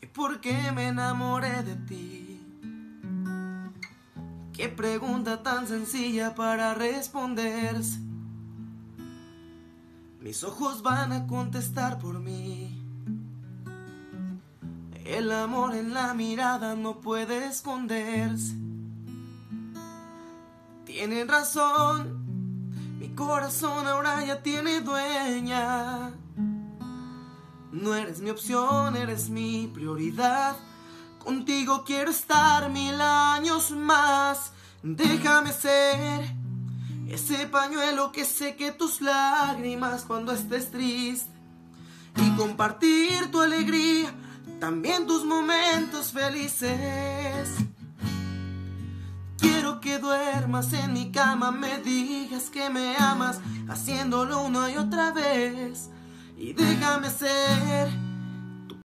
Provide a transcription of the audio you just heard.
¿Y por qué me enamoré de ti? Qué pregunta tan sencilla para responderse. Mis ojos van a contestar por mí. El amor en la mirada no puede esconderse. Tienen razón, mi corazón ahora ya tiene dueña. No eres mi opción, eres mi prioridad. Contigo quiero estar mil años más. Déjame ser ese pañuelo que seque tus lágrimas cuando estés triste. Y compartir tu alegría, también tus momentos felices. Quiero que duermas en mi cama, me digas que me amas, haciéndolo una y otra vez. Y déjame ser